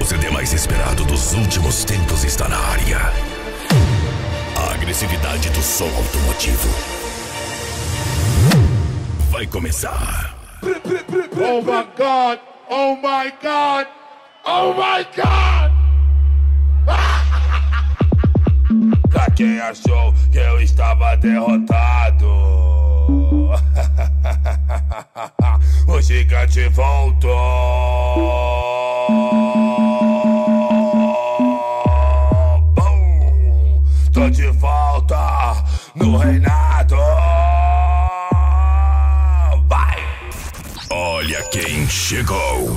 O CD mais esperado dos últimos tempos está na área. A agressividade do som automotivo. Vai começar. Oh my god! Oh my god! Oh my god! Pra quem achou que eu estava derrotado, o gigante voltou. Bum! Tô de volta no reinado. Vai! Olha quem chegou.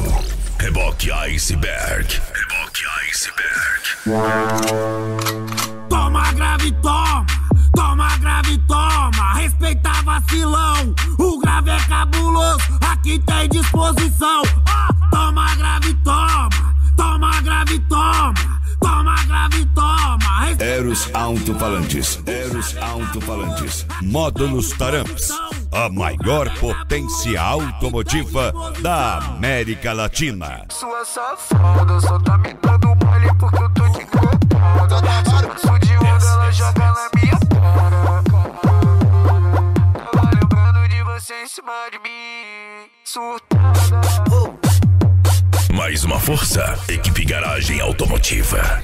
Reboque Iceberg. Reboque Iceberg. Alto-Falantes. Eros Alto-Falantes. Módulos Taramps. A maior potência automotiva da América Latina. Sua safada só tá me dando baile porque eu tô de copada. Sou de onda, ela joga na minha cara. Tava lembrando de você em cima de mim. Surtada. Mais uma força. Equipe Garagem Automotiva.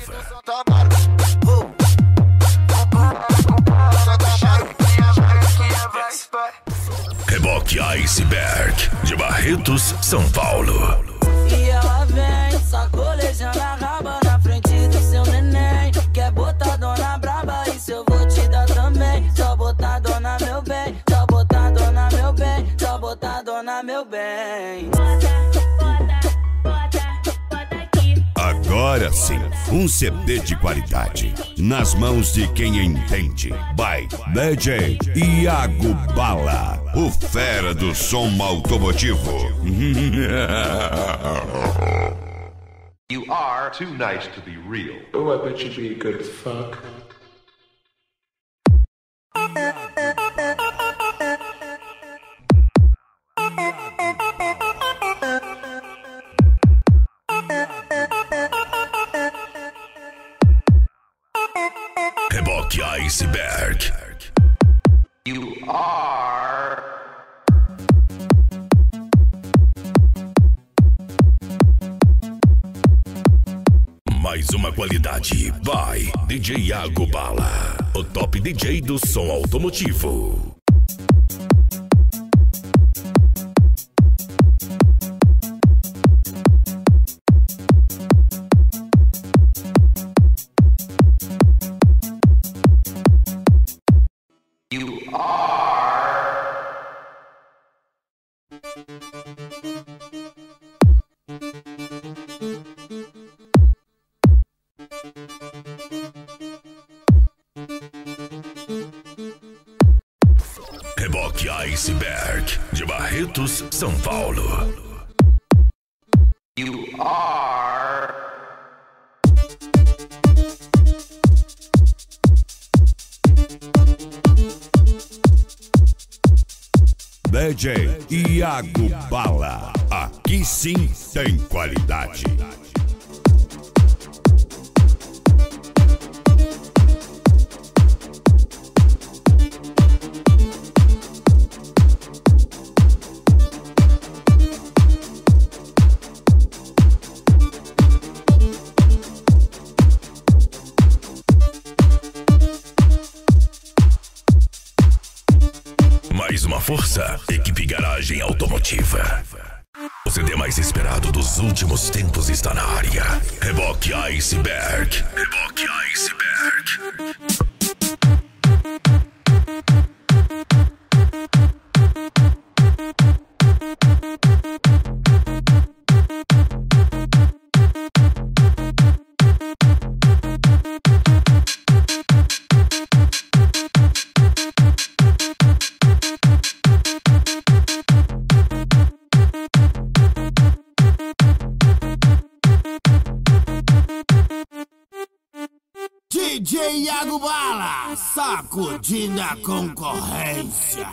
Iceberg. De Barretos, São Paulo. Agora sim, um CD de qualidade. Nas mãos de quem entende. By DJ Iago Bala. O fera do som automotivo. You are too nice to be real. Oh, I bet you'd be a good fuck. Iceberg. You are. Mais uma qualidade. By DJ Iago Bala. O top DJ do som automotivo. Aqui sim Nego Bala, sacudindo a concorrência.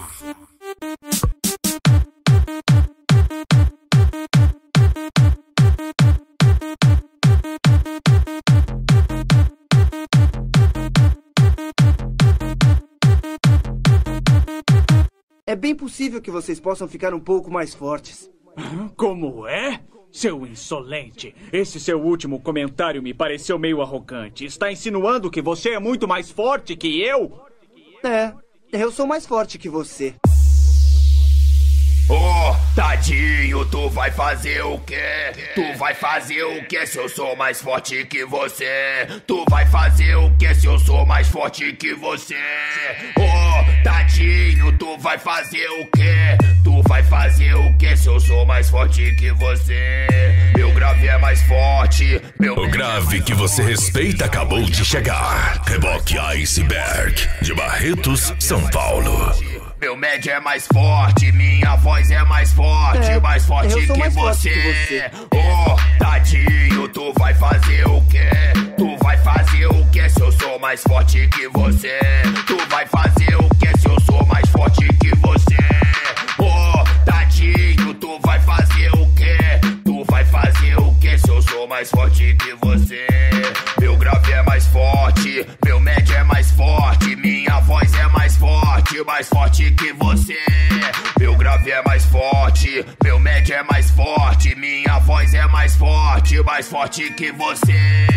É bem possível que vocês possam ficar um pouco mais fortes. Como é? Seu insolente, esse seu último comentário me pareceu meio arrogante. Está insinuando que você é muito mais forte que eu? É, eu sou mais forte que você. Oh, tadinho, tu vai fazer o quê? Tu vai fazer o que se eu sou mais forte que você? Tu vai fazer o que se eu sou mais forte que você? Oh, tadinho, tu vai fazer o quê? Tu vai fazer o que se eu sou mais forte que você? Meu grave é mais forte, meu O grave que você respeita acabou de chegar. Reboque Iceberg, de Barretos, São Paulo. Meu médio é mais forte, minha voz é mais forte, É, mais forte que, mais forte você. que você. Oh, tadinho, tu vai fazer o quê? Tu vai fazer o que se eu sou mais forte que você? Tu vai fazer o que se eu sou mais forte que mais forte que você? Meu grave é mais forte, meu médio é mais forte, minha voz é mais forte, mais forte que você. Meu grave é mais forte, meu médio é mais forte, minha voz é mais forte, mais forte que você.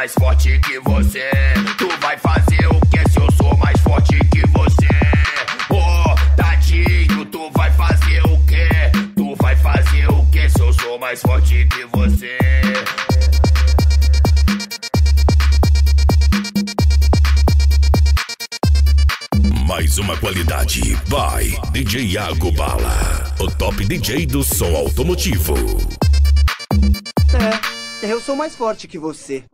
Mais forte que você? Tu vai fazer o que se eu sou mais forte que você? Oh, tadinho, tu vai fazer o quê? Tu vai fazer o que se eu sou mais forte que você? Mais uma qualidade. Vai, DJ Iago Bala. O top DJ do som automotivo. É, eu sou mais forte que você.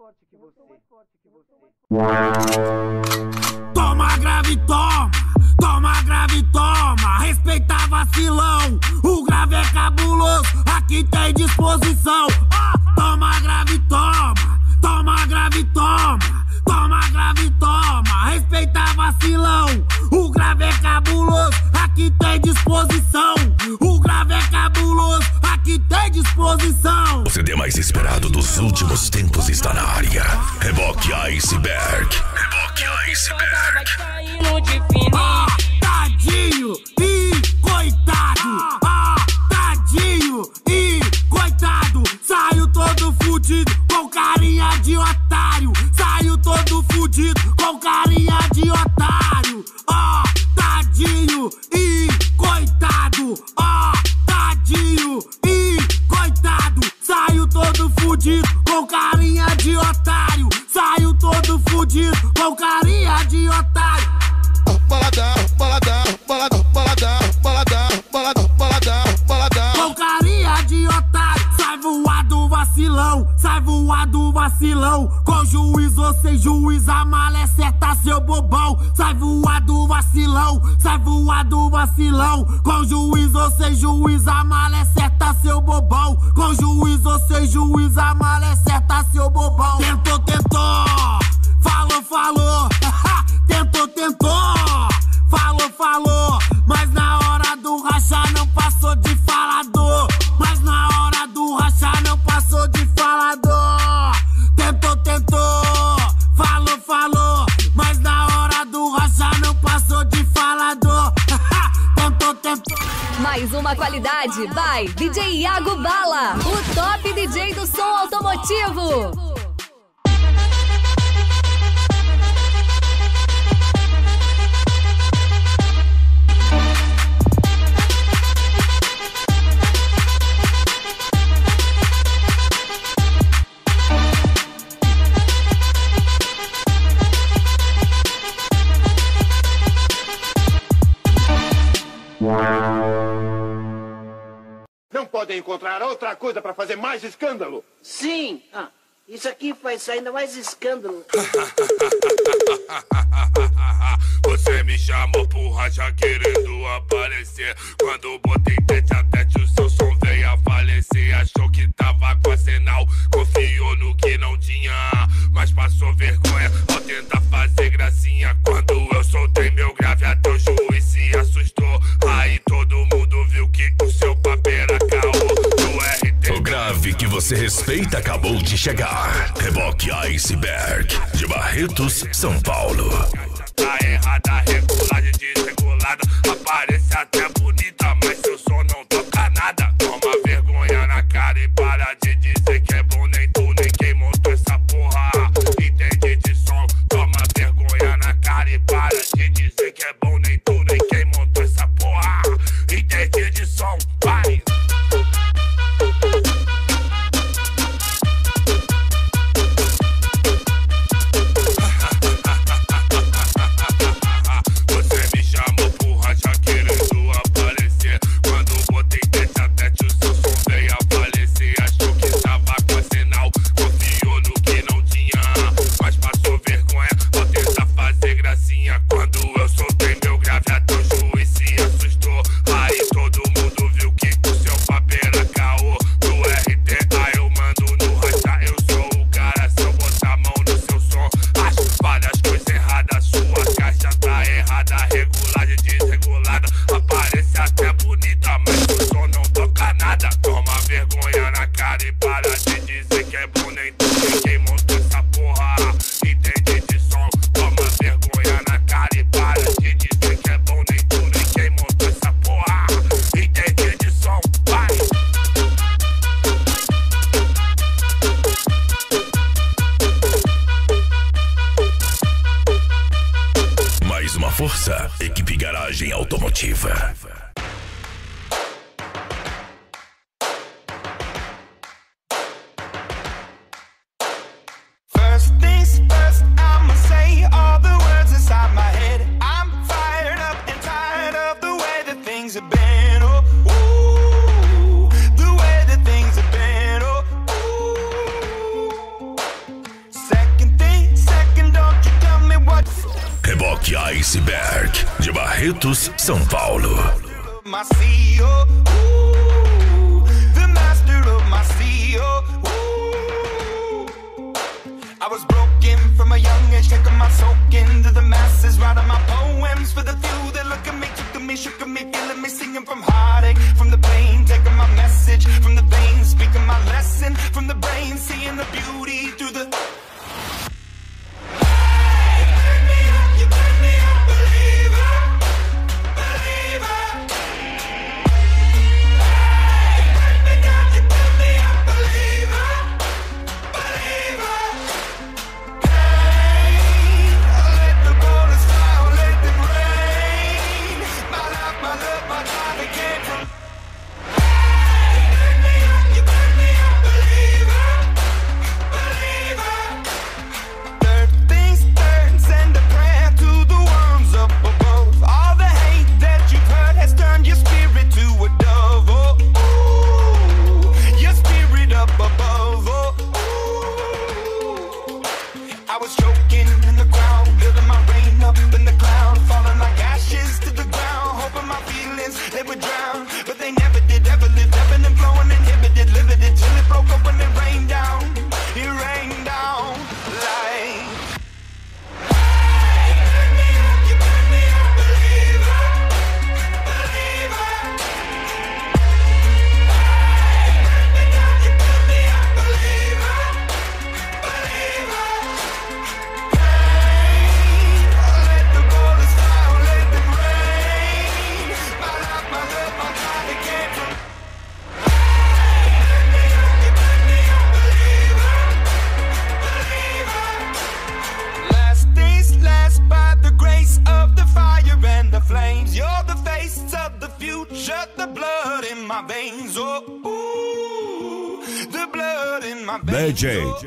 Toma grave, toma! Toma grave, toma! Respeita vacilão! O grave é cabuloso, aqui tem disposição! Toma grave, toma! Toma grave, toma! Toma grave, toma! Respeita vacilão! O grave é cabuloso, aqui tem disposição! O grave é cabuloso, aqui tem disposição! O CD mais esperado dos últimos tempos está na área. Reboque Iceberg. Reboque Iceberg. Ah, tadinho e coitado. Isso ainda mais escândalo.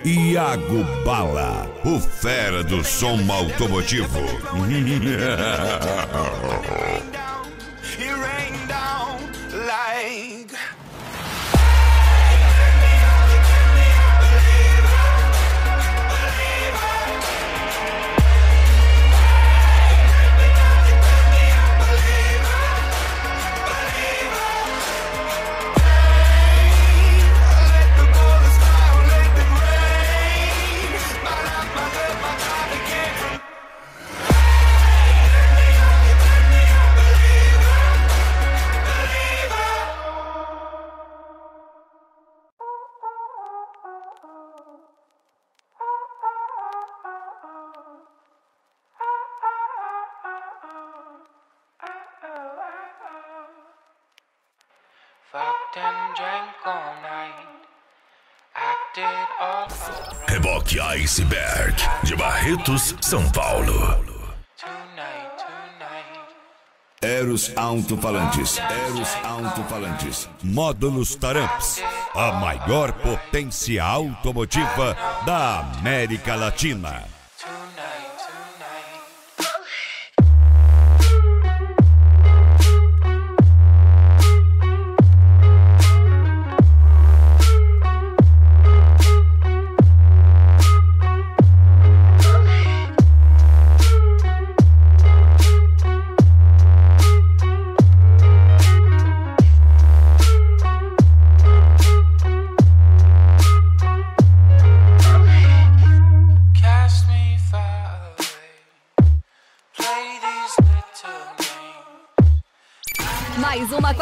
Iago Bala, o fera do som automotivo. Barretos, São Paulo. Eros Alto-Falantes. Eros Alto-Falantes. Módulos Taramps. A maior potência automotiva da América Latina.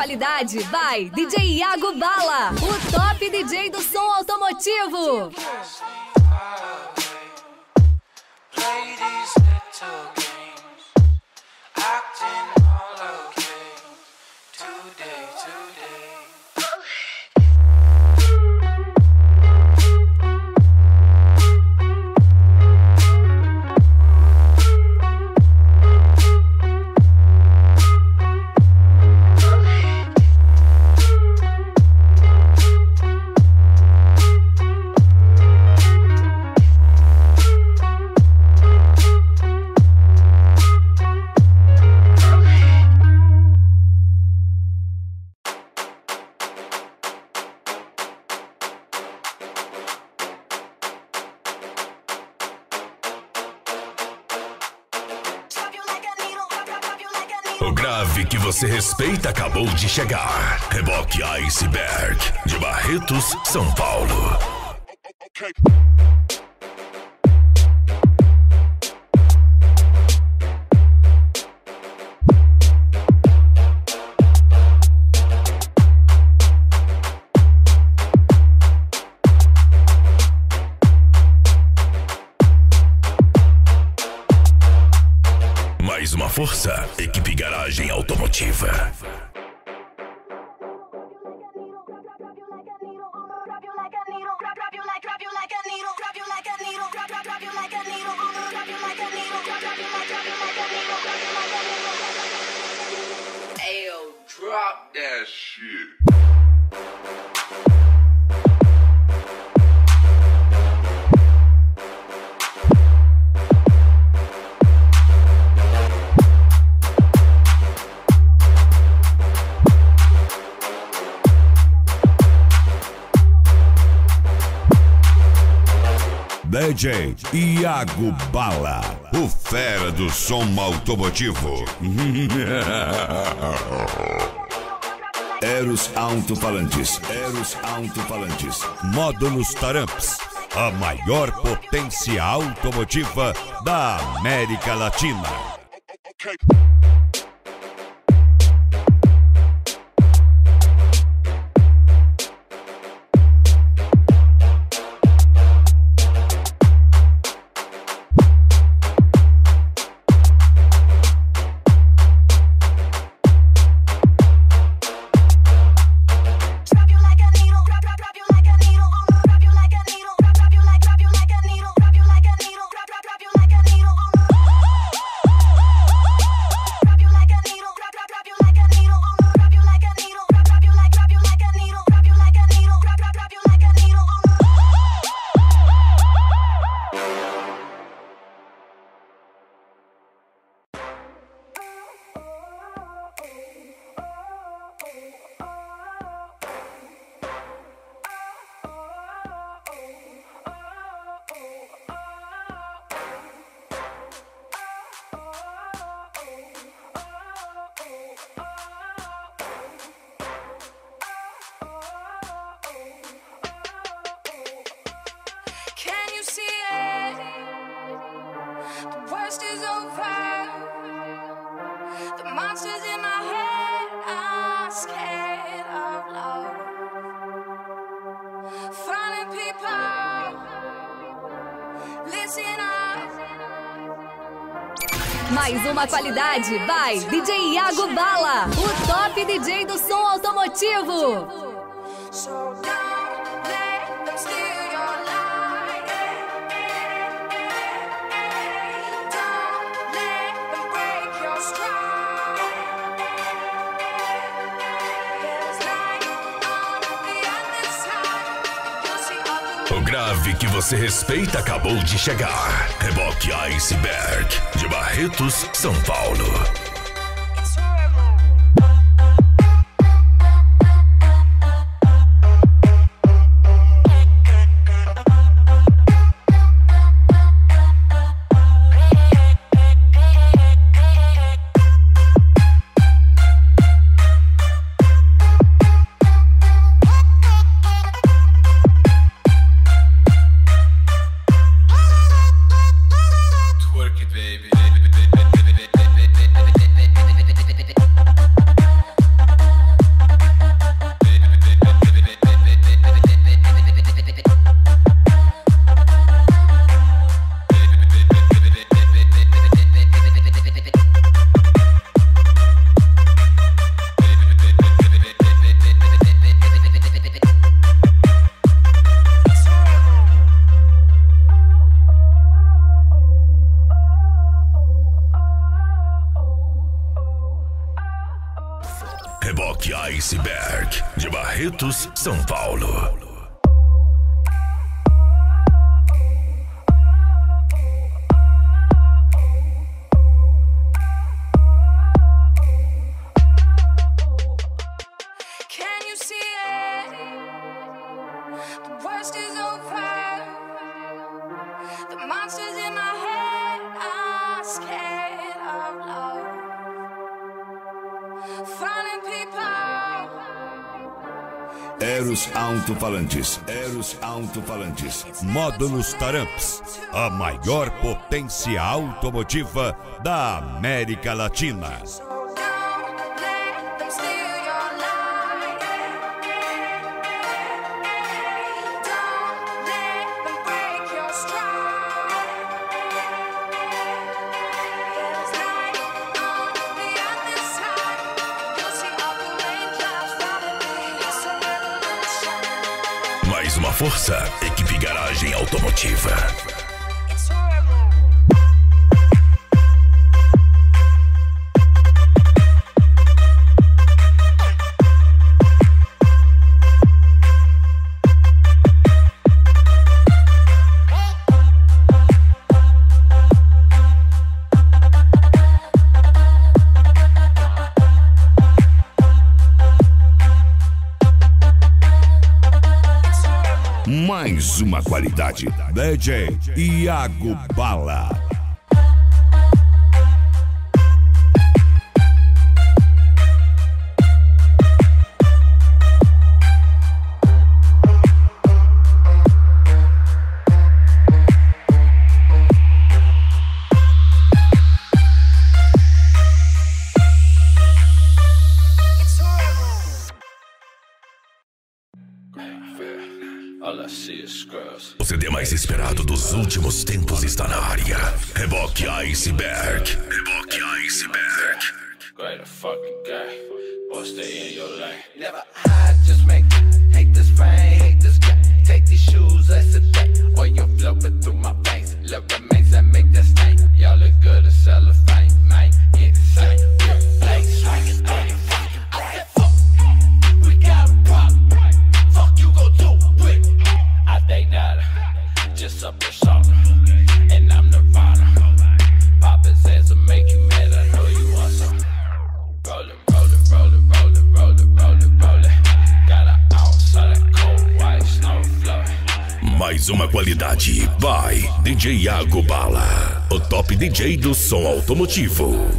Qualidade, vai, DJ Iago Bala, o top DJ do som automotivo. Play você respeita acabou de chegar. Reboque Iceberg, de Barretos, São Paulo. DJ Iago Bala, o fera do som automotivo. Eros Alto-Falantes. Eros Alto-Falantes. Módulos Taramps. A maior potência automotiva da América Latina. Mais uma qualidade, vai, DJ Iago Bala, o top DJ do som automotivo. nave que você respeita acabou de chegar. Reboque Iceberg, de Barretos, São Paulo. Eros Alto-Falantes. Eros Alto-Falantes. Módulos Taramps. A maior potência automotiva da América Latina. uma qualidade. DJ Iago Bala. automotivo.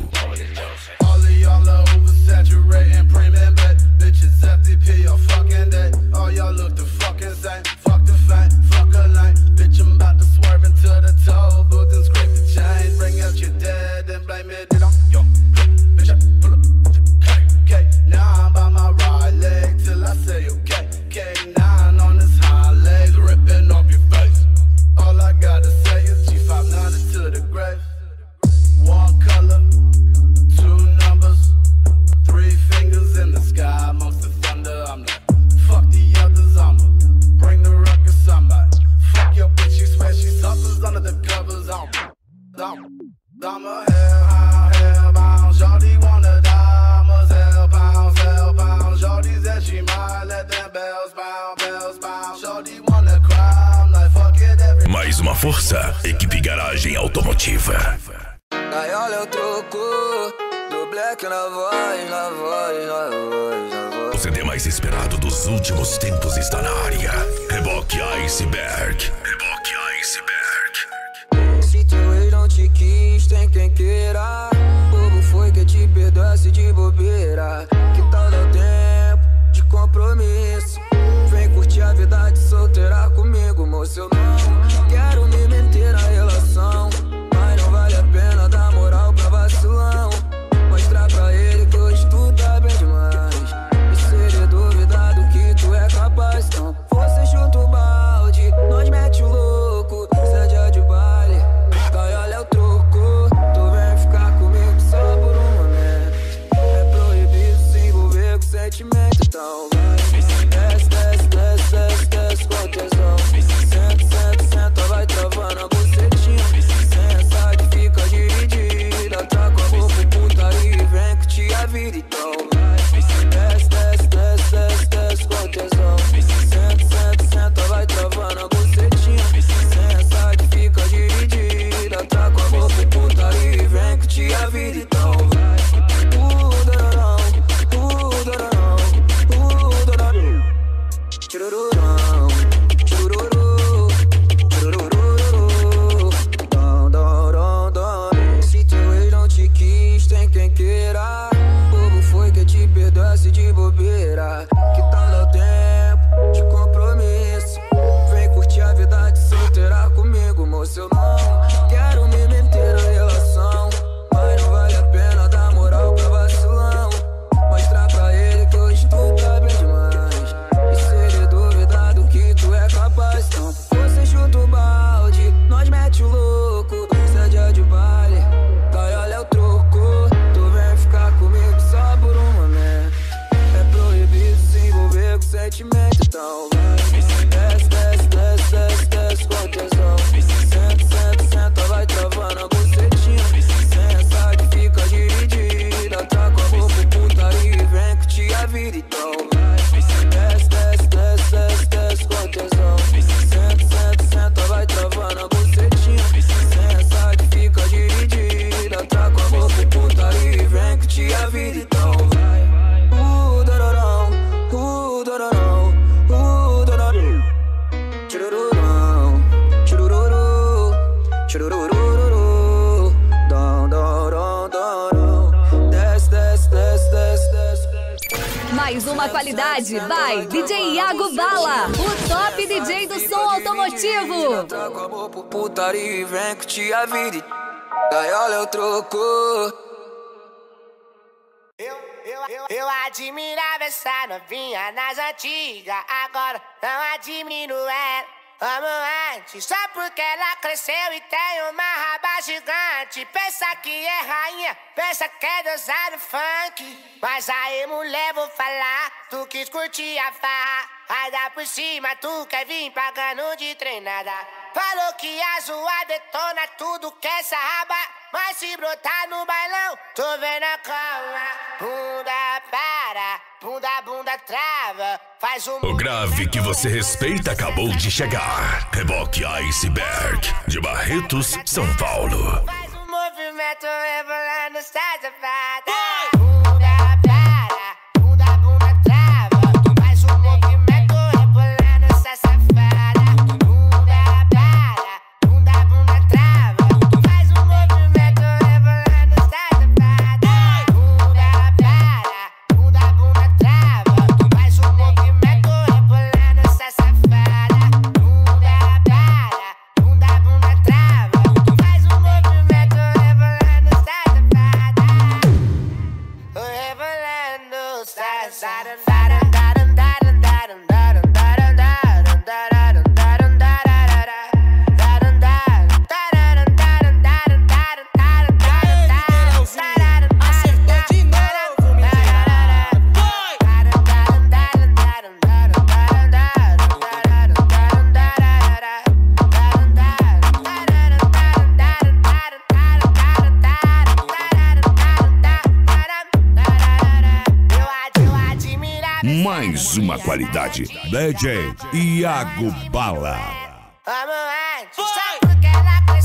vida olha gaiola eu troco. Eu, eu, eu, eu admirava essa novinha nas antigas, agora não admiro ela. Amo antes, só porque ela cresceu e tem uma raba gigante. Pensa que é rainha, pensa que é dançar no funk. Mas aí, mulher, vou falar, tu quis curtir a farra. Ainda por cima, tu quer vir pagando de treinada. Falou que a zoa detona tudo que essa raba. Mas se brotar no bailão, tô vendo a cola. Bunda para, bunda, bunda trava. Faz um. O grave que você respeita acabou de chegar. Reboque Iceberg, de Barretos, São Paulo. Faz um movimento eu rebolando, está safada. Bunda para. Uma qualidade. DJ Iago Bala. Vamos porque ela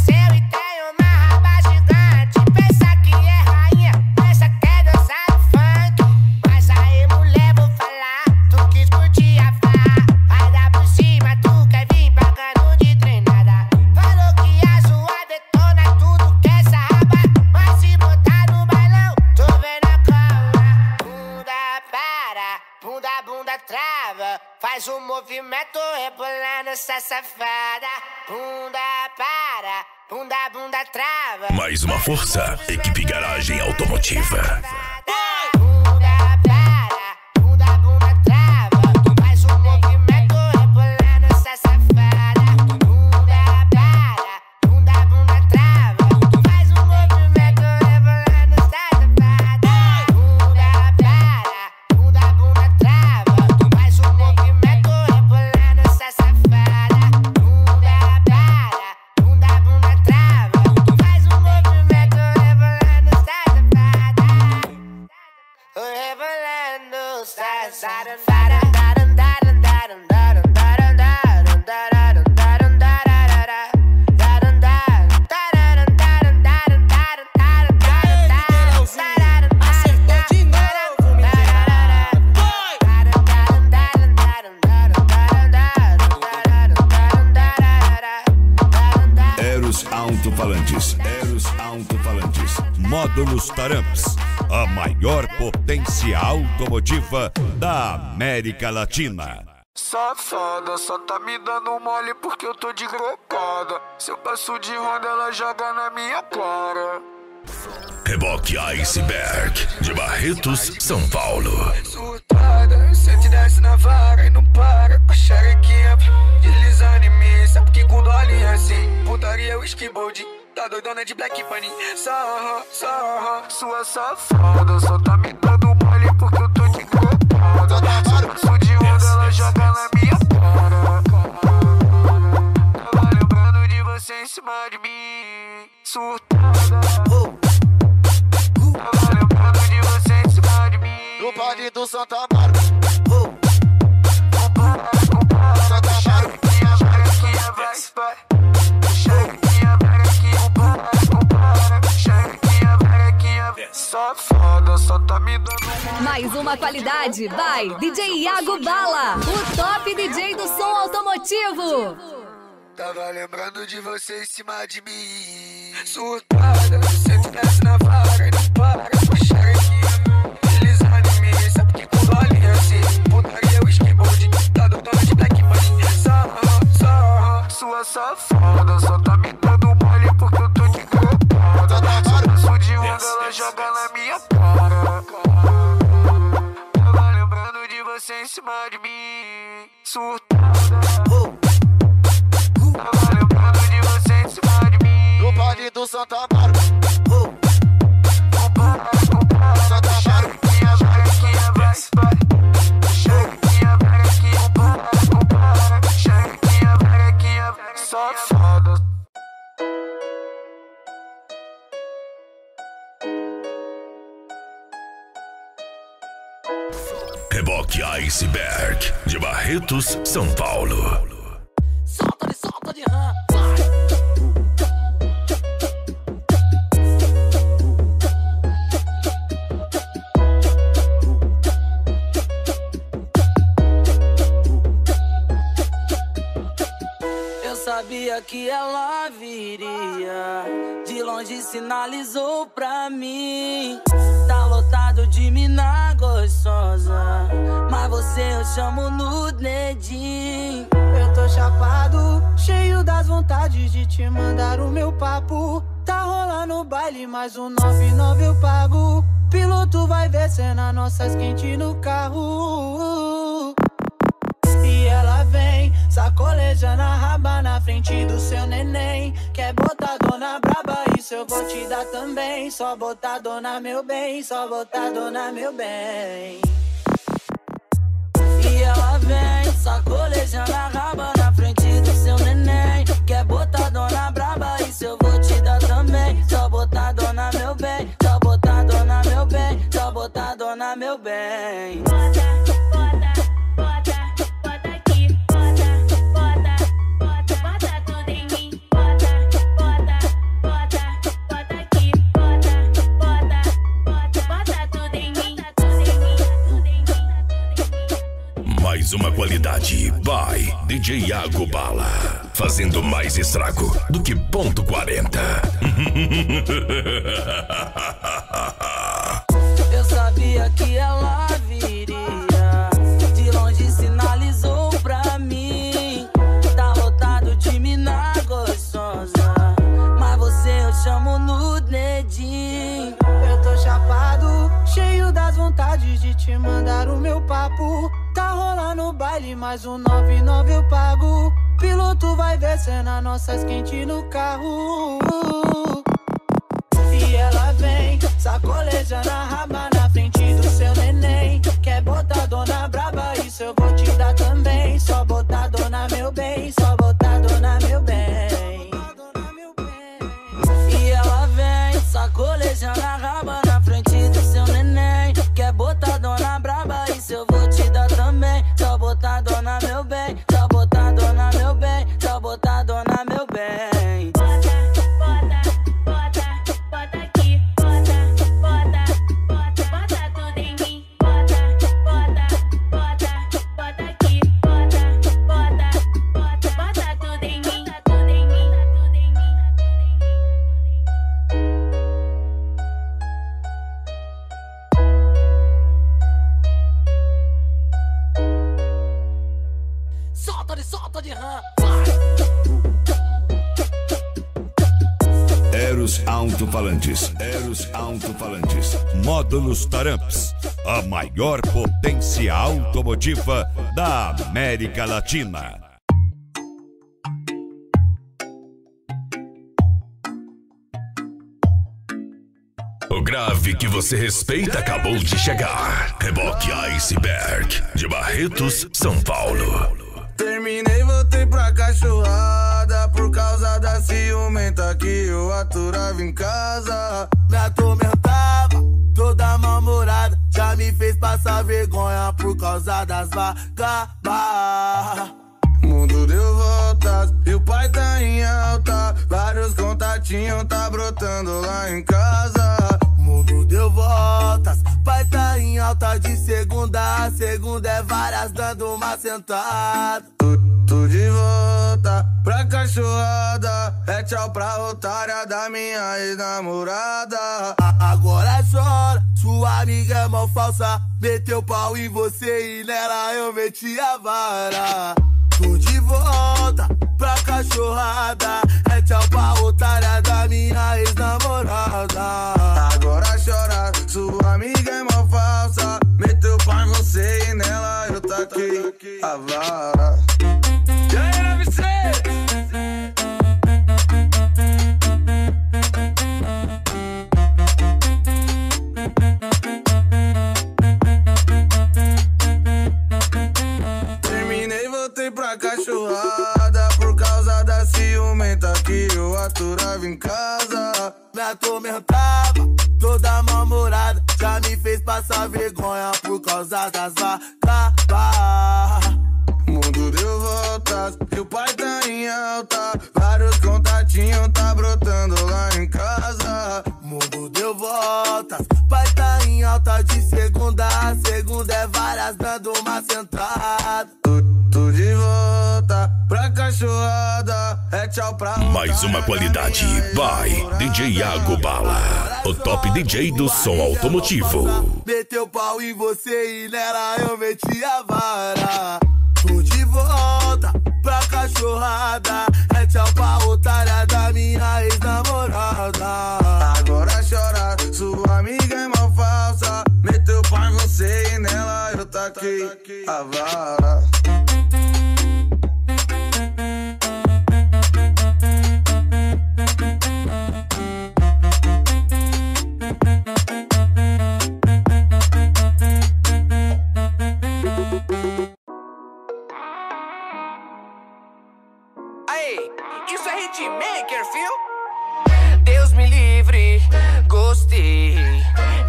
Faz um movimento rebolando essa safada. Bunda para, bunda, bunda trava. Mais uma força, equipe garagem automotiva. Bunda da América Latina. Safada, só tá me dando mole porque eu tô de grocada. Se eu passo de ronda, ela joga na minha cara. Reboque Iceberg, de Barretos, São Paulo. Surtada, sente desce na vara e não para. A xerequinha deslizando em mim. Sabe que com dole é assim? Putaria, whisky, bold. Tá doidona de Black Bunny. Sarra, sarra, sua safada. Só tá me dando mole porque eu tô passo de ronda, ela joga na minha cara. Tava lembrando de você em cima de mim. Surtada. Tava lembrando de você em cima de mim. No party do Santa xerequinha. Safada, só tá me dando Mais uma qualidade, vai DJ Iago Bala, o top DJ do som automotivo. Tava lembrando de você em cima de mim. Surtada, sente desce na vara e não para. Xerequinha, deslizando em mim. Sabe que com é assim? Putaria, whisky, bold. Tá doidona de Black Bunny. Sarra, sarra, sua safada. Só tá me dando mole porque eu tô de. Se eu passo de onda, ela joga na minha cara. De você em cima de mim. Surtada. Tava lembrando de você em cima de mim. No party do Santa Amaro. Santa. Xerequinha, xerequinha, vai, vai. Reboque Iceberg, de Barretos, São Paulo. Solta de solta de rã. Eu sabia que ela viria. De longe sinalizou pra mim. Tá de mina gostosa. Mas você eu chamo no dedinho. Eu tô chapado, cheio das vontades de te mandar o meu papo. Tá rolando baile, mais um 99 eu pago. Piloto vai ver cena nossas quentes no carro. E ela vem, sacolejando a raba na frente do seu neném. Quer botar dona braba, isso eu vou te dar também. Só botar dona meu bem, só botar dona meu bem. E ela vem, sacolejando a raba na frente do seu neném. Quer botar dona braba, isso eu vou te dar também. Só botar dona meu bem, só botar dona meu bem, só botar dona meu bem. Qualidade by DJ Iago Bala. Fazendo mais estrago do que ponto 40. mais um 99 eu pago. Piloto vai ver cena nossas quente no carro. E ela vem, sacolejando a raba na frente do seu neném. Quer botar dona braba, isso eu vou te dar também. Só botar dona meu bem, só botar dona meu bem. E ela vem, sacolejando a automotiva da América Latina. O grave que você respeita acabou de chegar. Reboque Iceberg, de Barretos, São Paulo. Terminei, voltei pra cachorrada Por causa da ciumenta que eu aturava em casa Me atormentava, toda mal-humorada Já me fez passar vergonha causa das vagabas Mundo deu voltas e o pai tá em alta. Vários contatinhos tá brotando lá em casa. Mundo deu voltas, pai tá em alta de segunda a segunda é várias dando uma sentada. Tô, de volta pra cachorrada, é tchau pra otária da minha ex-namorada. Agora chora, sua amiga é mó falsa, meteu pau em você e nela eu meti a vara. Tô de volta pra cachorrada, é tchau pra otária da minha ex-namorada. Agora chora, sua amiga é mó falsa. Meteu em você e nela eu taquei a vara. E aí, pra cachorrada Por causa da ciumenta que eu aturava em casa. Me atormentava, passar vergonha por causa das vagabas Mundo deu voltas e o pai tá em alta. Vários contatinhos tá brotando lá em casa. Mundo deu voltas, pai tá em alta de segunda a segunda é várias dando uma sentada pra cachorrada, é tchau pra Mais uma qualidade by DJ Iago Bala. O top DJ do som automotivo. Meteu pau em você e nela eu meti a vara. Tô de volta pra cachorrada. É tchau pra otária da minha ex-namorada. Agora chora, sua amiga é mal falsa. Meteu pau em você e nela eu taquei a vara. Hitmaker, fio? Deus me livre, gostei.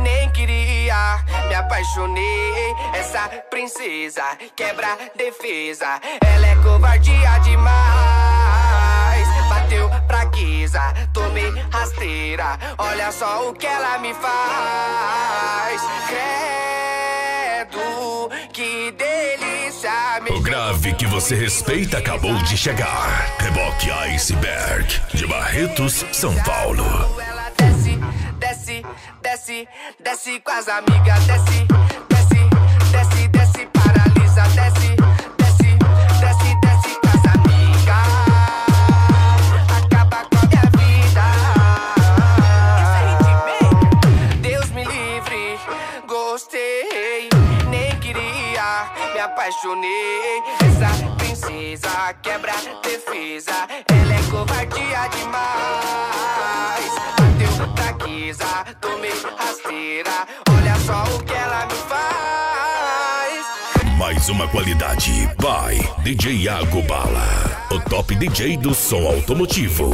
Nem queria, me apaixonei. Essa princesa quebra defesa. Ela é covardia demais. Bateu fraqueza, tomei rasteira. Olha só o que ela me faz vento, que delícia O grave que você respeita acabou de chegar. Reboque Iceberg, de Barretos, São Paulo. Ela desce, desce, desce, desce com as amigas, desce, desce, desce, desce, paralisa, desce. apaixonei. Essa princesa quebra defesa, ela é covardia demais. Bateu taquiza, tomei rasteira. Olha só o que ela me faz. Mais uma qualidade pai, DJ Iago Bala, o top DJ do som automotivo.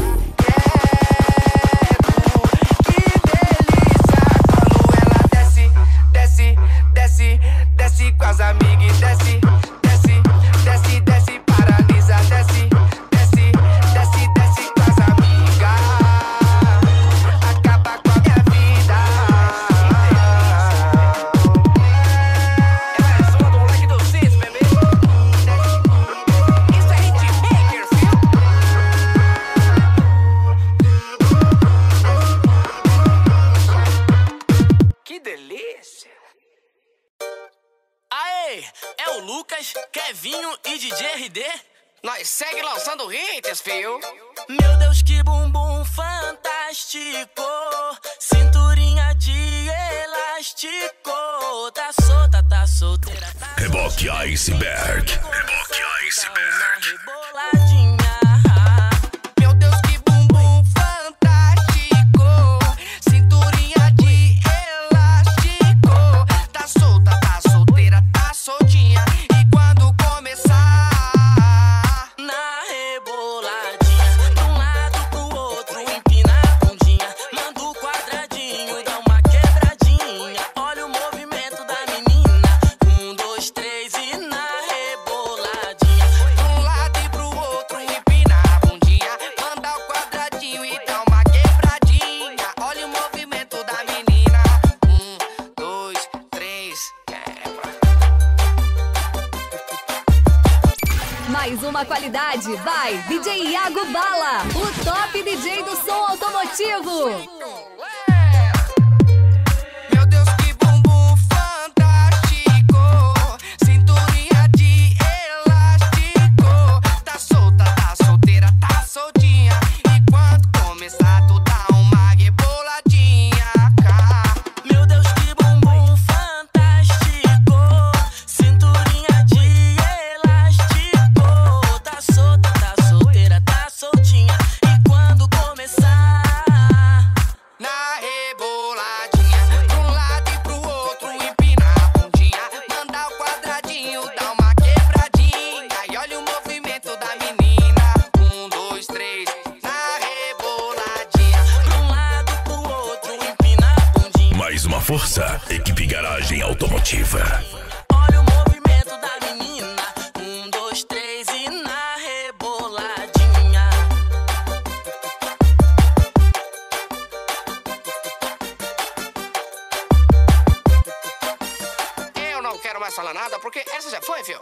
mais falar nada porque essa já foi, viu?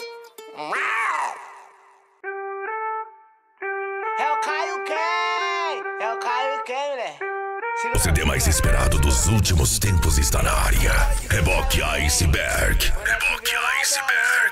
É o Caio quem? É o Caio quem, né? O CD mais esperado dos últimos tempos está na área. Reboque Iceberg. Reboque Iceberg.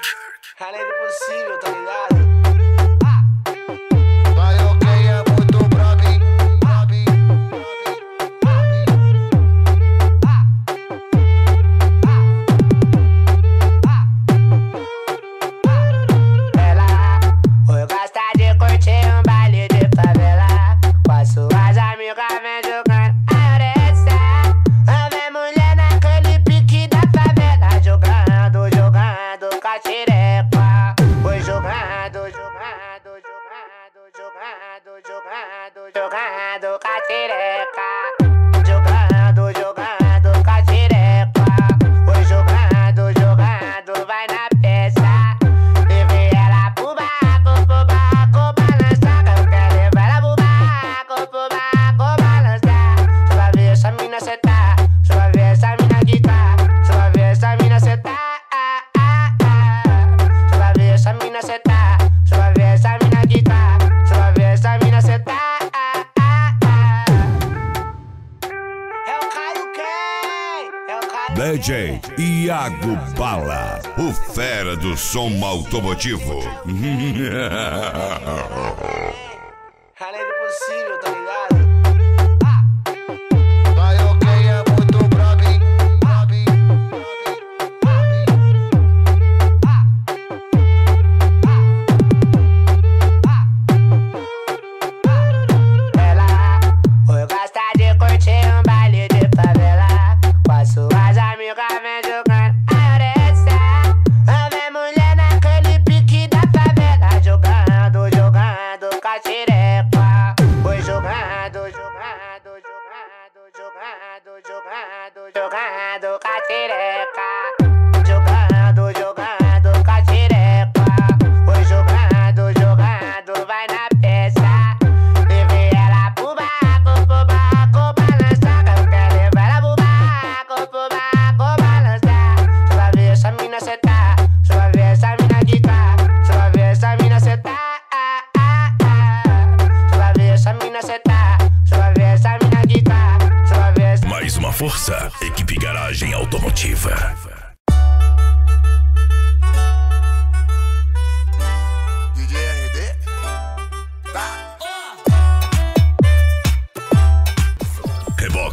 Tiago Bala, o fera do som automotivo.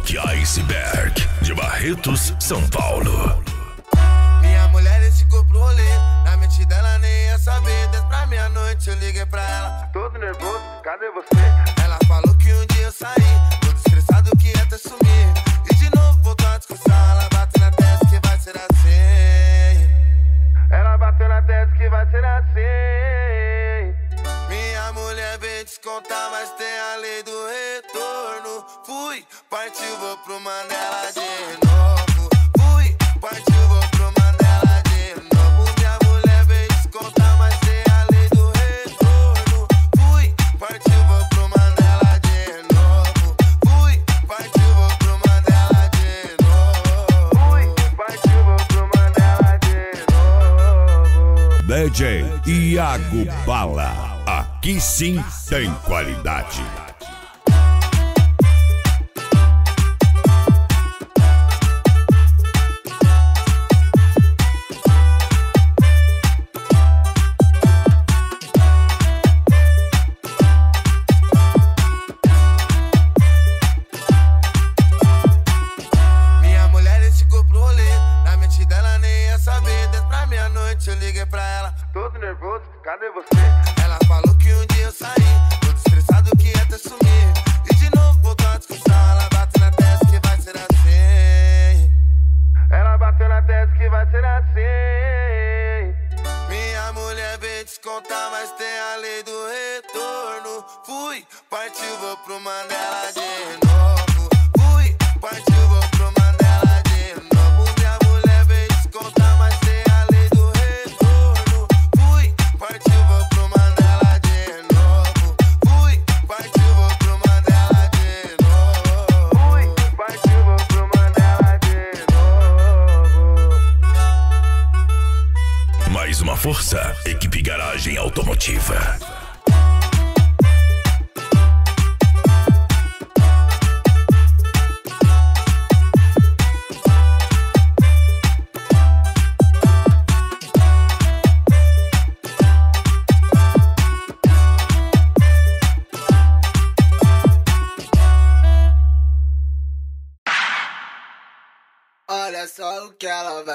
Rock Iceberg, de Barretos, São Paulo. Minha mulher esticou pro rolê, na mente dela nem ia saber. Desde pra meia-noite eu liguei pra ela, todo nervoso, cadê você? Ela falou que um dia eu saí. partiu, vou pro Mandela de novo. Fui, partiu, vou pro Mandela de novo. Minha mulher veio descontar, mas tem a lei do retorno. Fui, partiu, vou pro Mandela de novo. Fui, partiu, vou pro Mandela de novo. Fui, partiu, vou pro Mandela de novo. DJ Iago Bala. Aqui sim tem qualidade.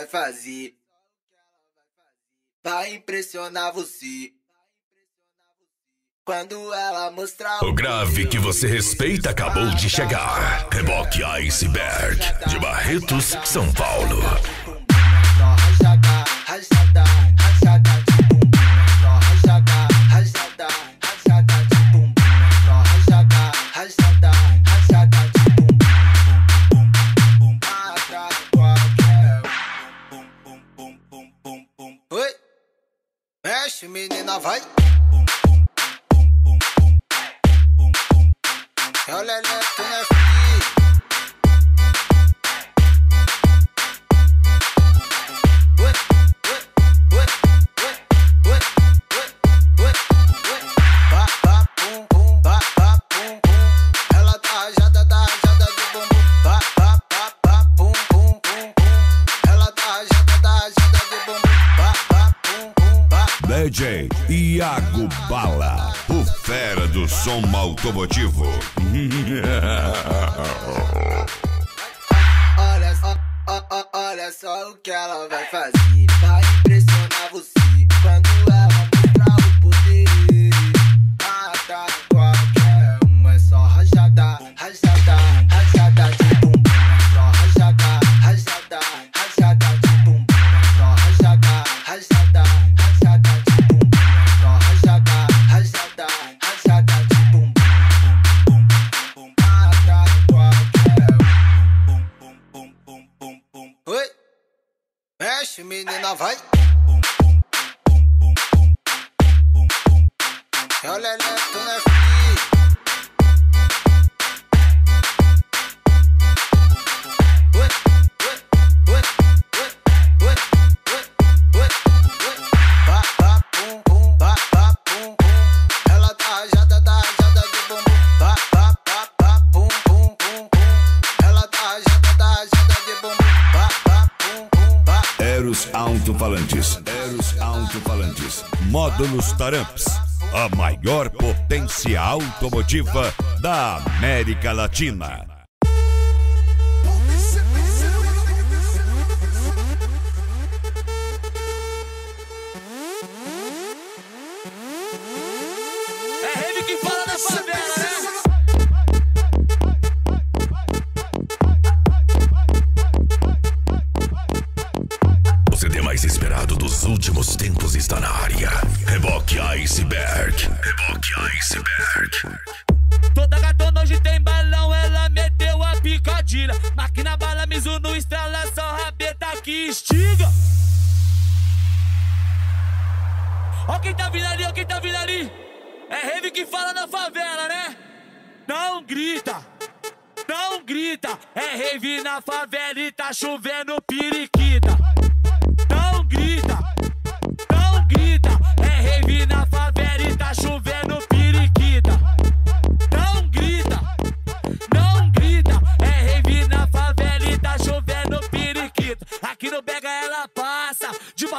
fazer. Vai impressionar você. Quando ela mostrar o, o grave que você respeita acabou de chegar. Reboque Iceberg, de Barretos, São Paulo. Mexe, menina, vai. Olha, tu não é DJ Iago Bala, o fera do som automotivo. Olha ó, olha só o que ela vai fazer. Vai menina, vai. Olha, Leto, né, Módulos Taramps. A maior potência automotiva da América Latina. É rave que fala da favela, né? O CD mais esperado dos últimos tempos está na área. Iceberg. Reboque Iceberg. Toda gatona hoje tem balão, ela meteu a picadilha. Máquina bala, Mizuno, instalação, rabeta que estiga. Ó quem tá vindo ali, ó quem tá vindo ali. É rave que fala na favela, né? Não grita, não grita. É rave na favela e tá chovendo periquita.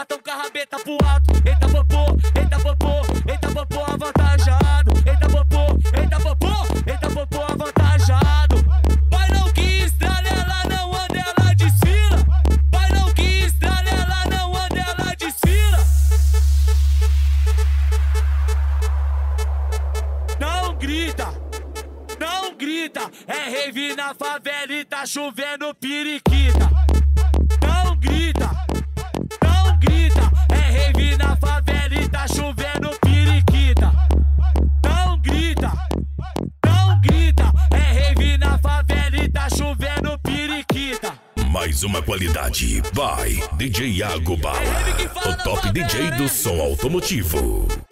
De batom com a rabeta pro alto. Eita popô, eita popô, eita popô avantajado. Eita popô, eita popô, eita popô avantajado. Vai não estrala, ela não anda, ela desfila. Vai não que estrala, ela não anda, ela desfila. Não grita, não grita. É rave na favela e tá chovendo periquita. Não grita, na favela e tá chovendo periquita. Não grita, não grita. É rave na favela e tá chovendo periquita. Mais uma qualidade. Vai, DJ Iago Bala. O top DJ do som automotivo.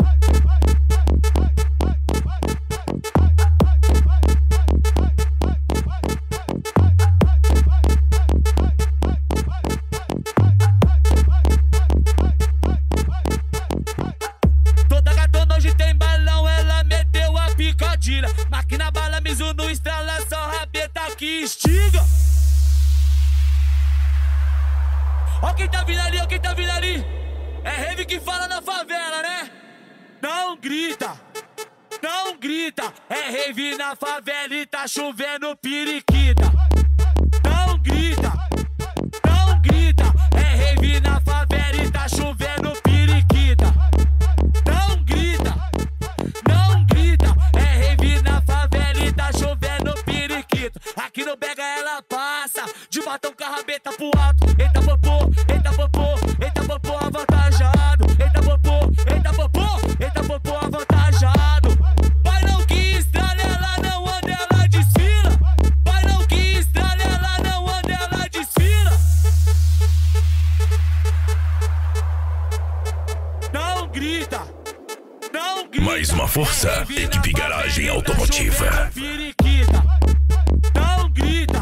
Estiga. Ó quem tá vindo ali, ó quem tá vindo ali. É rave que fala na favela, né? Não grita, não grita. É rave na favela e tá chovendo periquita. Não grita, não grita. É rave na favela Aqui no Bega ela passa, de batom com a rabeta pro alto. Eita popô, eita popô, eita popô avantajado. Eita popô, eita popô, eita popô avantajado. Vai não que estrala, ela não anda, ela desfila. Vai não que estrala, ela não anda, ela desfila. Não grita, não grita. Mais uma força. Equipe Garagem Automotiva. Periquita. Não grita, não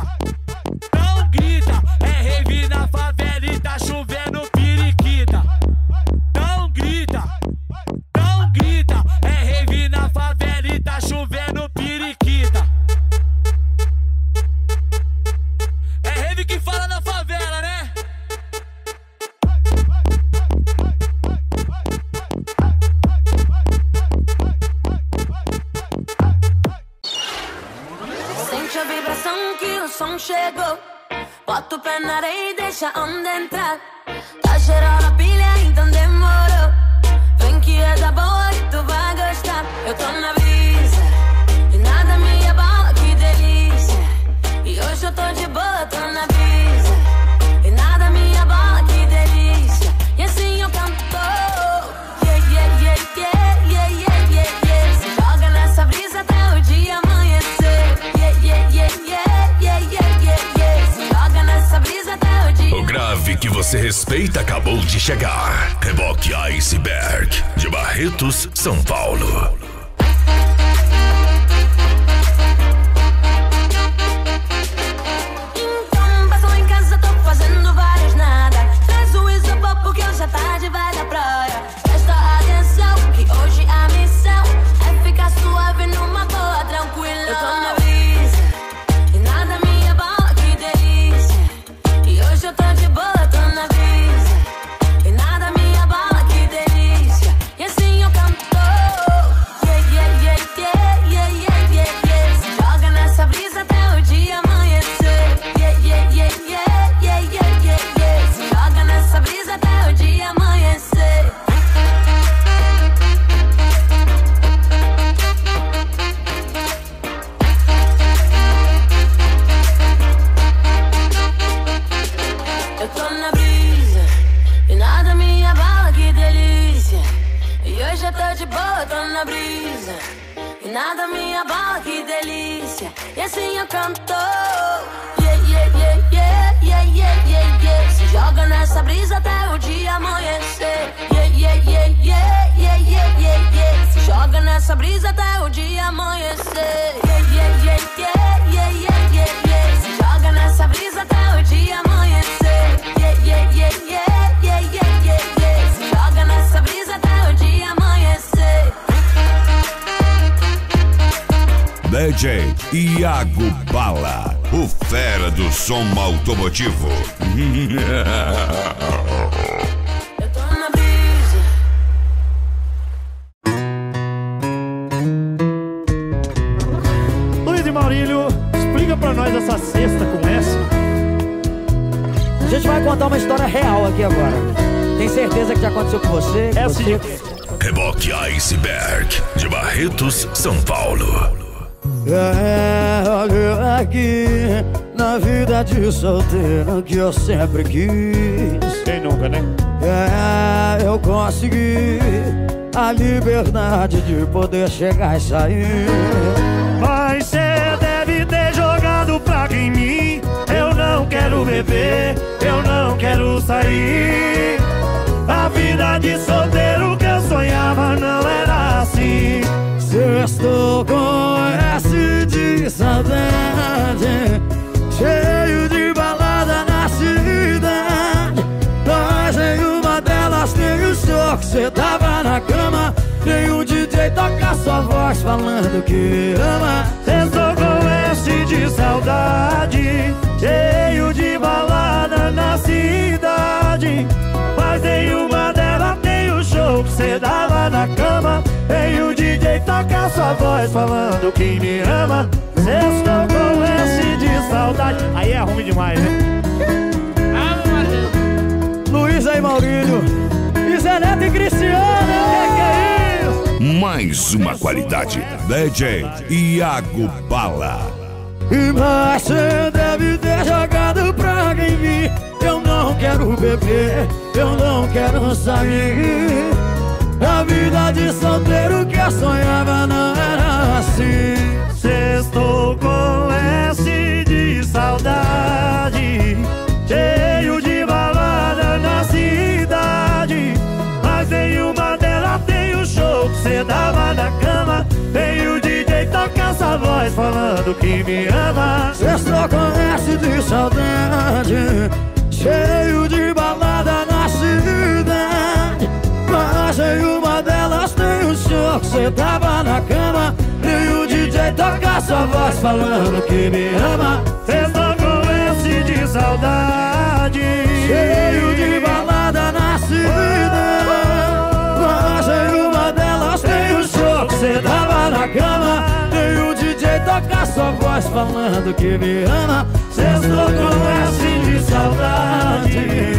Luiz e Maurílio, explica pra nós essa cesta com S. A gente vai contar uma história real aqui agora. Tem certeza que já aconteceu com você? Com você? Reboque Iceberg, de Barretos, São Paulo. É, olha aqui na vida de solteiro que eu sempre quis. Quem nunca, né? É, eu consegui a liberdade de poder chegar e sair. Mas cê deve ter jogado praga em mim. Eu não quero beber, eu não quero sair. A vida de solteiro que eu sonhava não era assim. Sextou com S de saudade Cheio de balada na cidade. Mas em uma delas tem o show que cê tava na cama. Tem o DJ tocar sua voz falando que ama. Sextou com S de saudade. Cheio de balada na cidade. Mas em uma delas tem o show que cê dava na cama Tem o DJ tocar sua voz falando que me ama Sextou com S de saudade Aí é ruim demais, né? Luiz aí Maurílio E Zé Neto e Cristiano Que que é isso? Mais uma qualidade. DJ Iago Bala. E mas cê deve ter jogado praga em mim Eu não quero beber, eu não quero sair A vida de solteiro que eu sonhava não era assim. Sextou com S de saudade Cheio de balada na cidade. Mas em uma delas tem o show que cê dava na cama. Tem o DJ tocar essa voz falando que me ama. Sextou com S de saudade Cheio de balada na cidade viajei, uma delas tem um show que cê tava na cama. E o DJ toca sua voz falando que me ama. Fez tocou esse de saudade. Cheio de balada na cidade. Viajei, uma delas tem um show que cê tava na cama. E o DJ toca sua voz falando que me ama. Cê tocou esse de saudade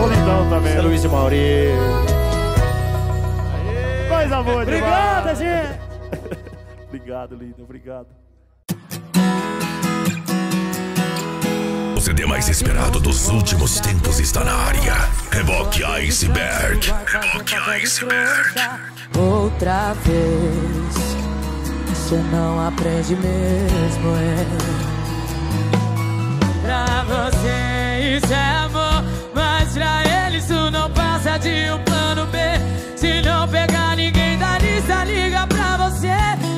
solidão também. Né? Luiz de Mauri. Coisa boa, Obrigada, gente. obrigado, lindo. Obrigado. O CD mais esperado dos últimos tempos está na área. Reboque Iceberg. Reboque Iceberg. Outra vez. Você não aprende mesmo, é. Pra você isso é amor. Mas pra ele isso não passa de um plano B. Se não pegar ninguém da lista, liga pra você.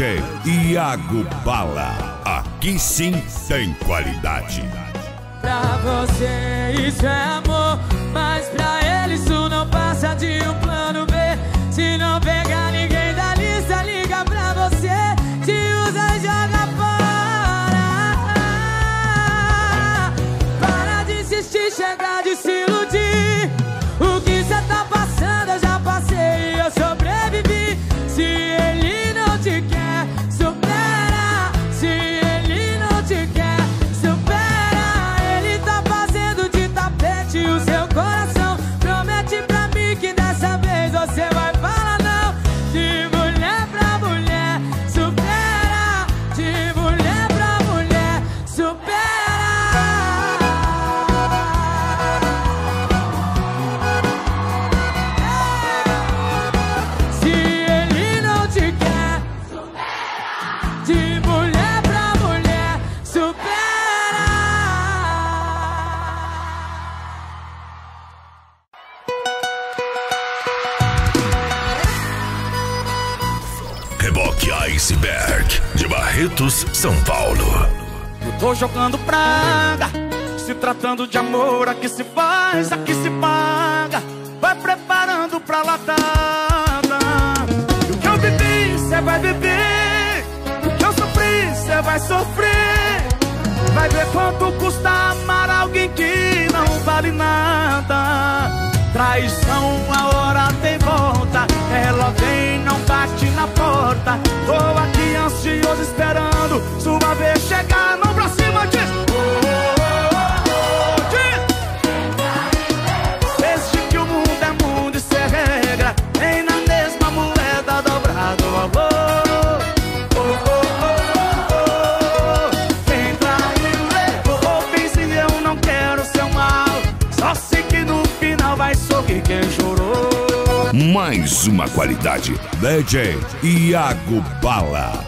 Iago Bala. Aqui sim tem qualidade. Pra você isso é amor, mas pra ele isso não passa de um plano. Santos, São Paulo. Eu tô jogando praga, se tratando de amor, aqui se faz, aqui se paga. Vai preparando pra latada. O que eu vivi, cê vai viver. O que eu sofri, cê vai sofrer. Vai ver quanto custa amar alguém que não vale nada. Traição, a hora tem volta vem, não bate na porta. Tô aqui ansioso esperando sua vez chegar. No mais uma qualidade. DJ Iago Bala.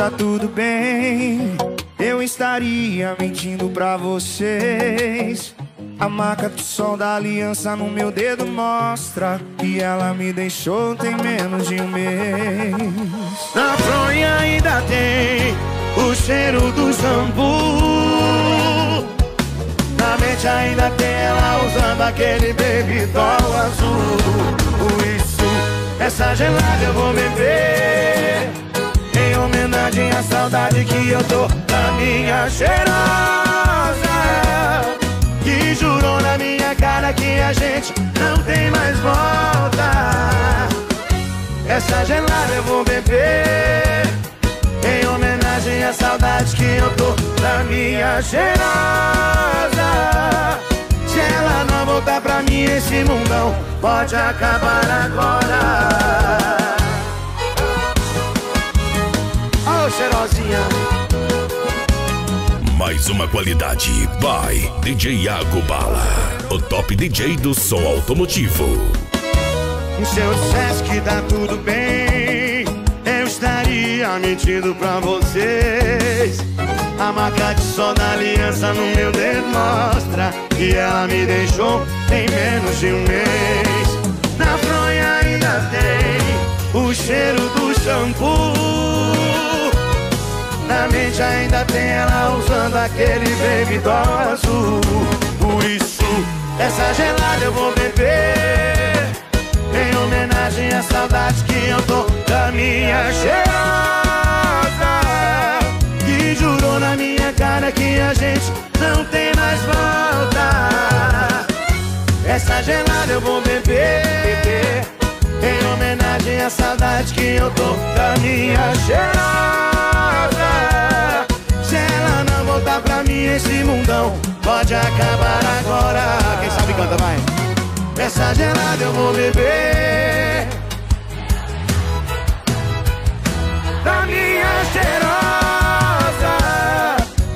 Tá tudo bem, eu estaria mentindo pra vocês. A marca do sol da aliança no meu dedo mostra que ela me deixou tem menos de um mês. Na fronha ainda tem o cheiro do shampoo. Na mente ainda tem ela usando aquele baby doll azul. Por isso, essa gelada eu vou beber. Em homenagem à saudade que eu tô da minha cheirosa. Que jurou na minha cara que a gente não tem mais volta. Essa gelada eu vou beber. Em homenagem à saudade que eu tô da minha cheirosa Se ela não voltar pra mim esse mundão Pode acabar agora Mais uma qualidade by DJ Iago Bala, o top DJ do som automotivo. Se eu dissesse que tá tudo bem Eu estaria mentindo pra vocês. A marca de sol da aliança no meu dedo mostra Que ela me deixou em menos de um mês. Na fronha ainda tem o cheiro do shampoo Na mente ainda tem ela usando aquele baby doll azul. Por isso, essa gelada eu vou beber. Em homenagem à saudade que eu tô da minha cheirosa Que jurou na minha cara que a gente não tem mais volta. Essa gelada eu vou beber Em homenagem à saudade que eu tô da minha cheirosa Se ela não voltar pra mim esse mundão Pode acabar agora. Quem sabe canta, vai. Essa gelada eu vou beber. Da minha cheirosa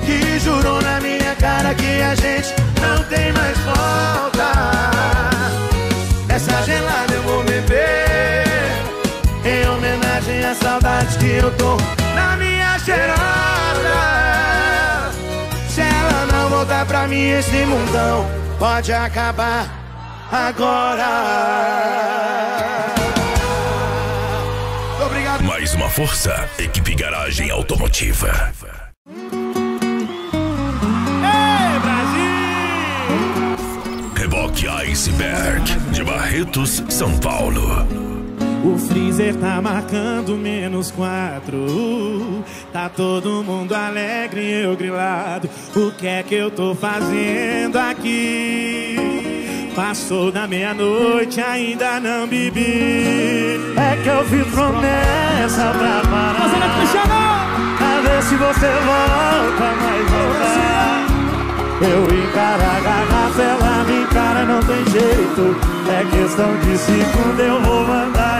Que jurou na minha cara que a gente eu tô Na minha cheirosa Se ela não voltar pra mim esse mundão Pode acabar agora. Obrigado. Mais uma força, equipe Garagem Automotiva. Ei, Brasil! Reboque Iceberg, de Barretos, São Paulo. O freezer tá marcando menos quatro. Tá todo mundo alegre e eu grilado. O que é que eu tô fazendo aqui? Passou da meia-noite, ainda não bebi. É que eu fiz promessa pra parar. Pra ver se você volta, mas voltar. Eu encaro a garrafa, ela me encara, não tem jeito. É questão de segundo, eu vou mandar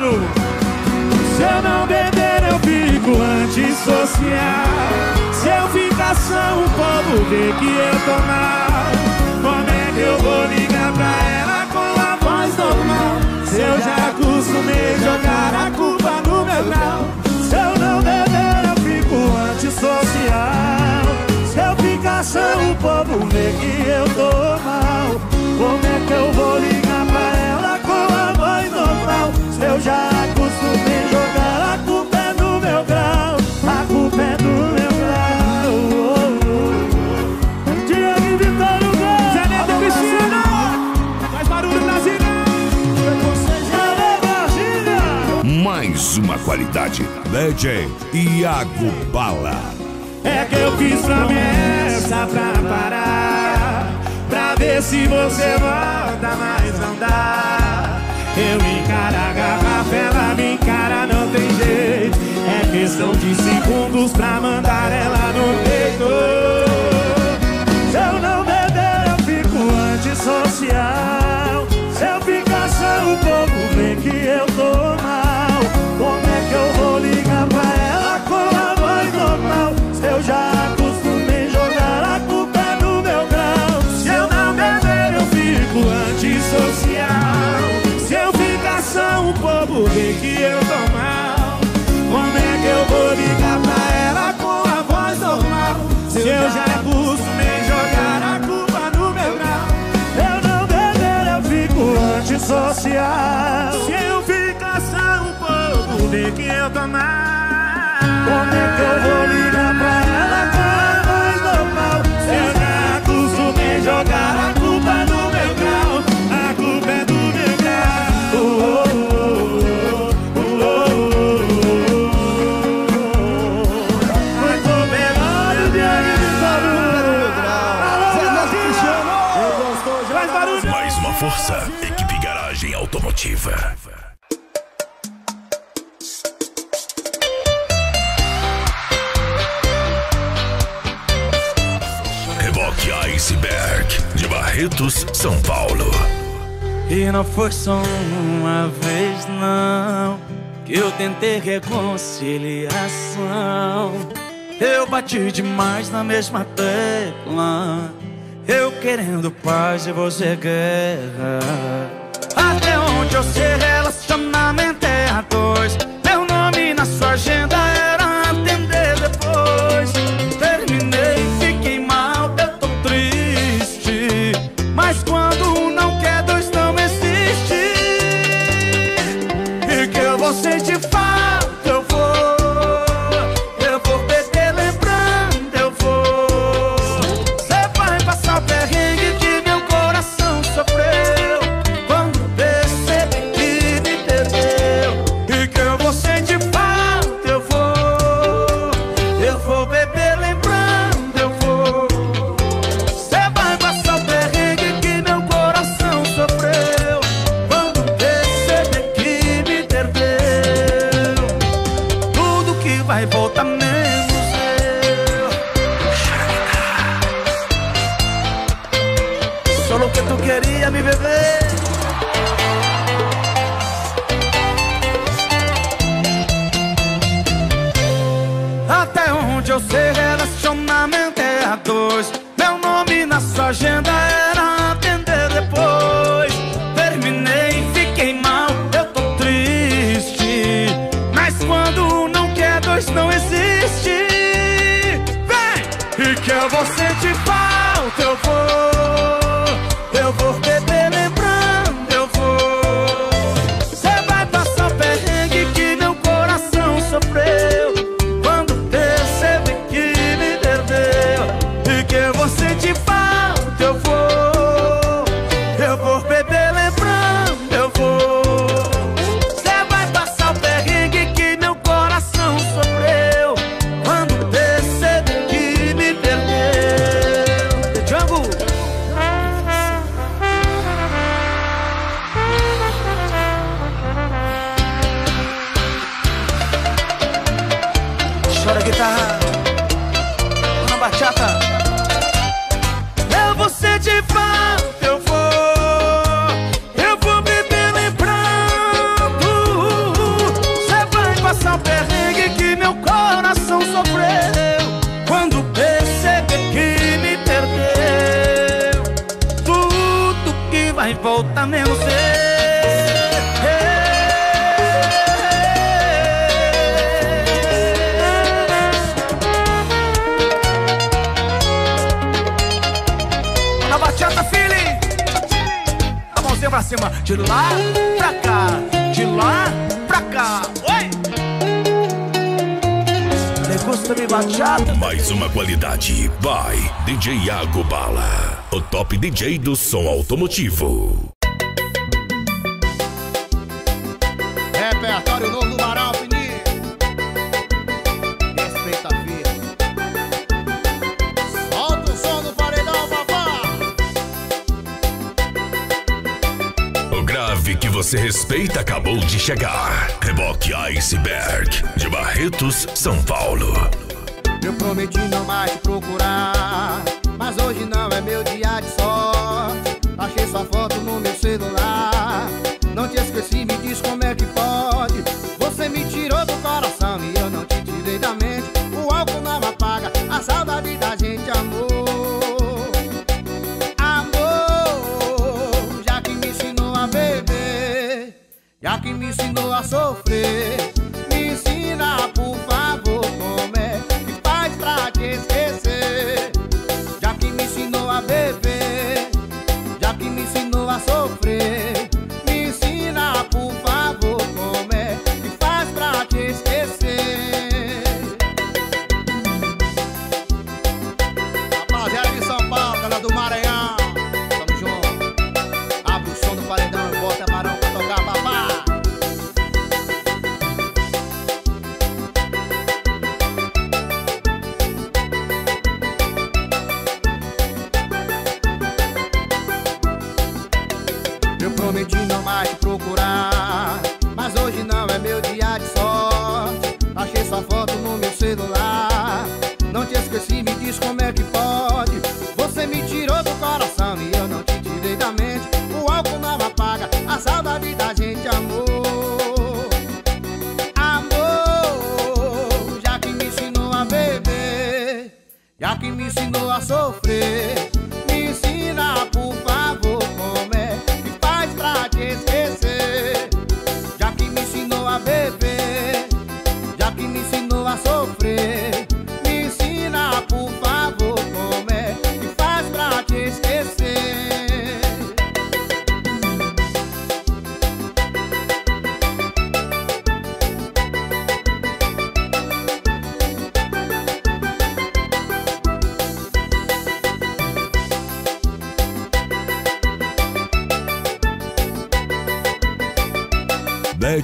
Se eu não beber, eu fico antissocial. Se eu ficar só, o povo vê que eu tô mal. Como é que eu vou ligar pra ela com a voz normal? Se eu já acostumei jogar a culpa no meu grau. Se eu não beber, eu fico antissocial. Se eu ficar só, o povo vê que eu tô mal. Como é que eu vou ligar pra ela grau. A culpa é do meu grau. Oh, oh. Diego Vitor Hugo. Zé Neto Cristina. Faz barulho na Mais uma qualidade. DJ Iago Bala. É que eu fiz promessa pra parar Pra ver se você volta, mas não dá Eu encaro a garrafa, ela me encara, não tem Questão de segundos pra mandar ela no peito. Se eu não beber eu fico antissocial. Se eu ficar só um pouco vê que eu tô mal. Como é que eu vou ligar pra ela com a voz normal Se eu já acostumei jogar a culpa no meu grau. Se eu não beber eu fico antissocial. Se eu ficar só um pouco vê que eu tô mal vou ligar pra ela com a voz normal. Se eu já é pulso, nem jogar a culpa no meu grau. Eu não beber, eu fico antissocial. Se eu ficar só um pouco, vê que eu tô mal. Como é que eu vou ligar pra ela com a voz normal? Se eu já é pulso, nem jogar a São Paulo. E não foi só uma vez, não, que eu tentei reconciliação. Eu bati demais na mesma tecla. Eu querendo paz e você guerra. bachata. Mais uma qualidade vai DJ Iago Bala, o top DJ do som automotivo. Repertório novo do Barão menino. Respeita a vida. Solta o som do paredão, papá. O grave que você respeita acabou de chegar. Reboque Iceberg, de Barretos, São Paulo. Eu prometi não mais te procurar Mas hoje não é meu dia de sorte Achei sua foto no meu celular. Não te esqueci, me diz como é que pode. Você me tirou do coração e eu não te tirei da mente. O álcool não apaga a saudade da gente, amor. Amor, já que me ensinou a beber Já que me ensinou a sofrer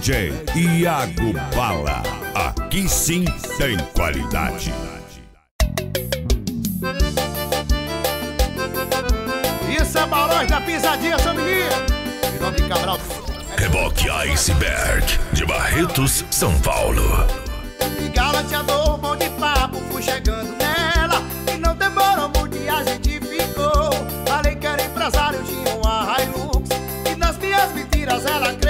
DJ Iago Bala. Aqui sim tem qualidade. Isso é Balões da Pisadinha, seu menino. Em nome de Cabral. Reboque Iceberg, de Barretos, São Paulo. E galanteador, mão de papo, fui chegando nela. E não demorou muito e a gente ficou. Falei que era empresário, tinha uma Hilux. E nas minhas mentiras ela cantou.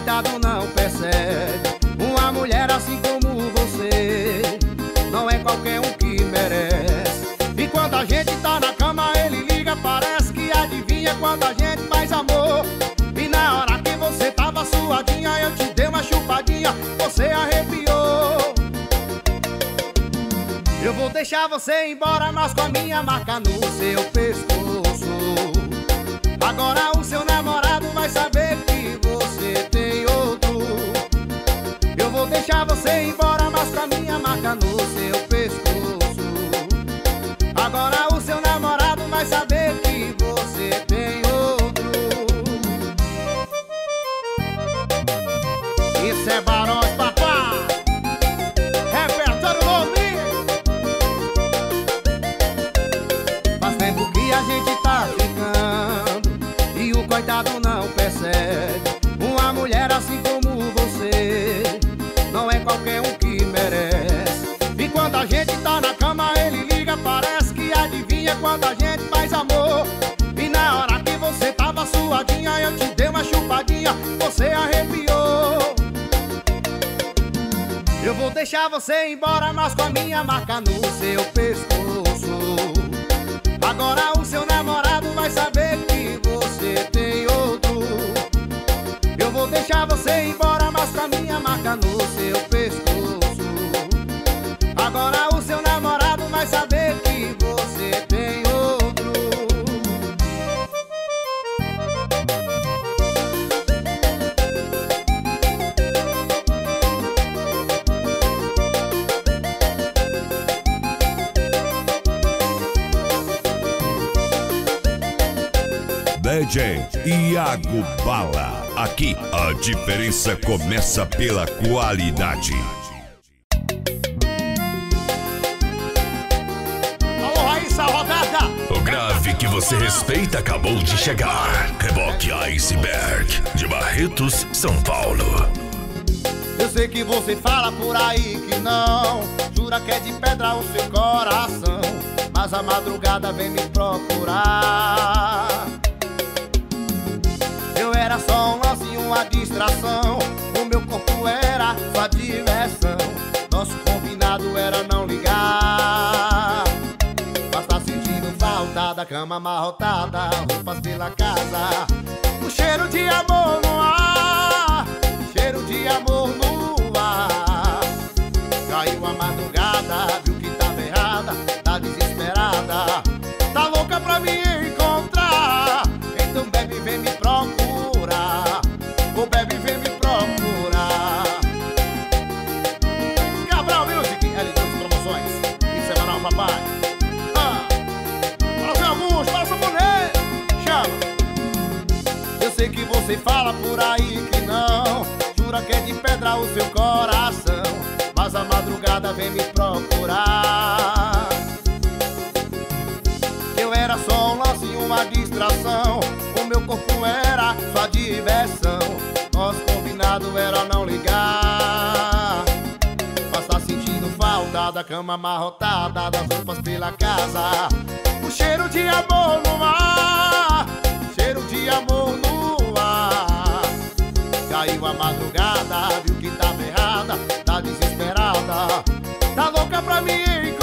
coitado não percebe. Uma mulher assim como você Não é qualquer um que merece. E quando a gente tá na cama ele liga Parece que adivinha quando a gente faz amor. E na hora que você tava suadinha Eu te dei uma chupadinha, você arrepiou. Eu vou deixar você embora Mas com a minha marca no seu pescoço. Agora o seu deixar você embora, mas com a minha marca no seu você embora, mas com a minha marca no seu pescoço. diferença começa pela qualidade. Alô, Raíssa, rodada! O grave que você respeita acabou de chegar. Reboque Iceberg, de Barretos, São Paulo. Eu sei que você fala por aí que não, jura que é de pedra o seu coração, mas a madrugada vem me procurar. cama amarrotada, roupas pela casa. O cheiro de amor no ar, cheiro de amor no ar. Caiu a madrugada. cama amarrotada das roupas pela casa. O cheiro de amor no ar, cheiro de amor no ar. Caiu a madrugada, viu que tava errada, tá desesperada, tá louca pra me encontrar.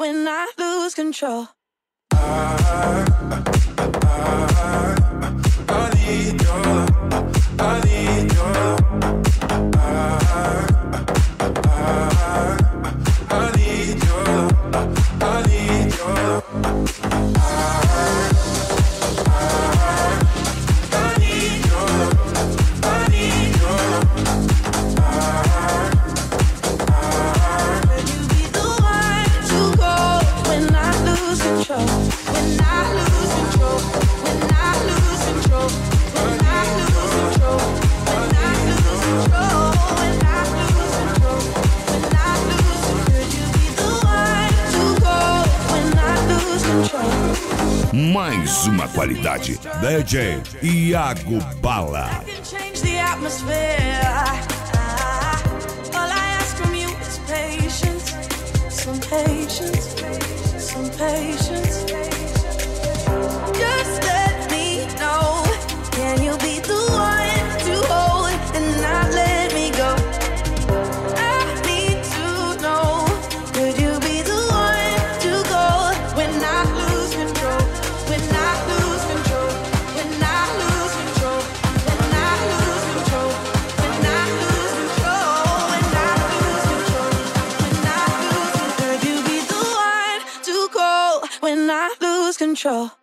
when I lose control. Uh-huh. Uh-huh. Uh-huh. mais uma qualidade. DJ Iago Bala. control.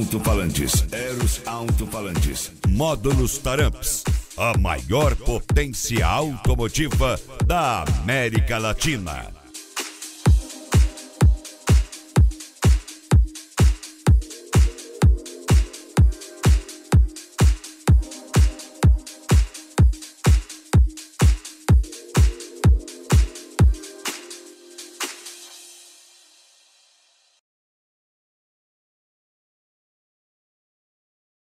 Alto-falantes. Eros Alto-falantes. Módulos Taramps. A maior potência automotiva da América Latina.